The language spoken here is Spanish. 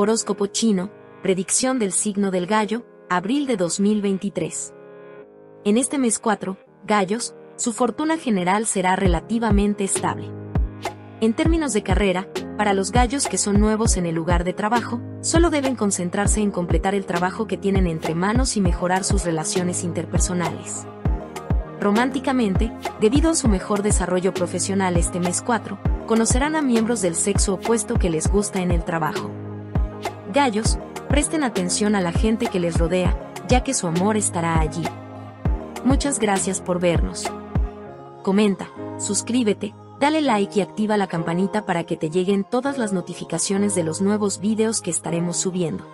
Horóscopo chino, predicción del signo del gallo, abril de 2023. En este mes 4, gallos, su fortuna general será relativamente estable. En términos de carrera, para los gallos que son nuevos en el lugar de trabajo, solo deben concentrarse en completar el trabajo que tienen entre manos y mejorar sus relaciones interpersonales. Románticamente, debido a su mejor desarrollo profesional este mes 4, conocerán a miembros del sexo opuesto que les gusta en el trabajo. Gallos, presten atención a la gente que les rodea, ya que su amor estará allí. Muchas gracias por vernos. Comenta, suscríbete, dale like y activa la campanita para que te lleguen todas las notificaciones de los nuevos videos que estaremos subiendo.